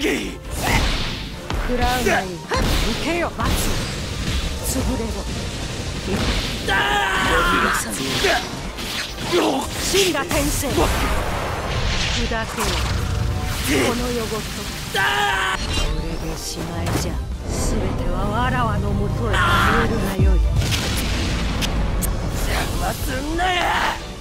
食らうがいい受けよ罰潰れろ死んだ天聖砕けよこの汚とこれでしまいじゃ。全てはわらわのもとへ消えるがよい。邪魔すんなや。